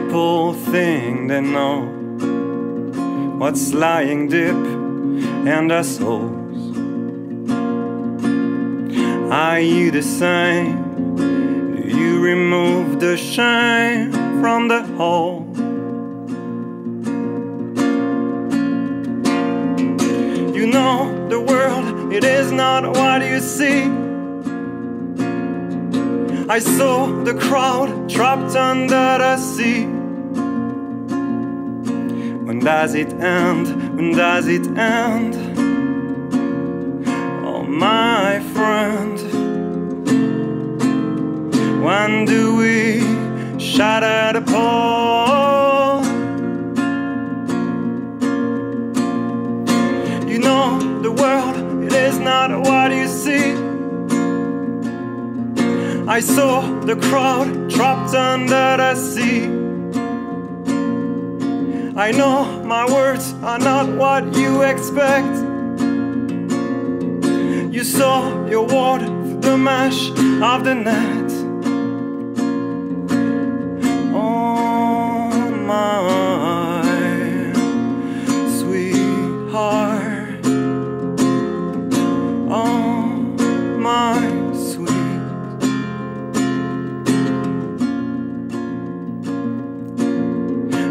think they know what's lying deep in their souls. Are you the same? Do you remove the shame from the whole? You know the world, it is not what you see. I saw the crowd trapped under the sea. When does it end? When does it end? Oh, my friend. When do we shatter the pole? I saw the crowd trapped under the sea. I know my words are not what you expect. You saw your word through the mesh of the net.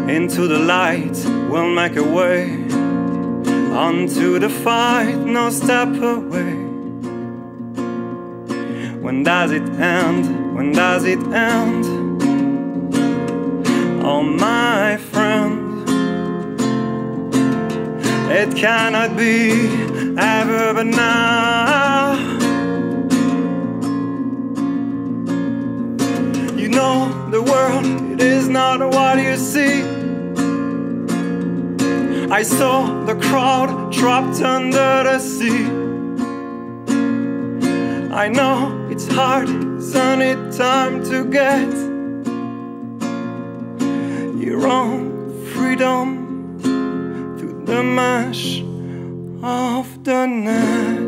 Into the light, we'll make a way. Onto the fight, no step away. When does it end? When does it end? Oh, my friend. It cannot be ever but now. You know the world, it is not what you see. I saw the crowd trapped under the sea. I know it's hard, isn't it time to get your own freedom through the mesh of the net?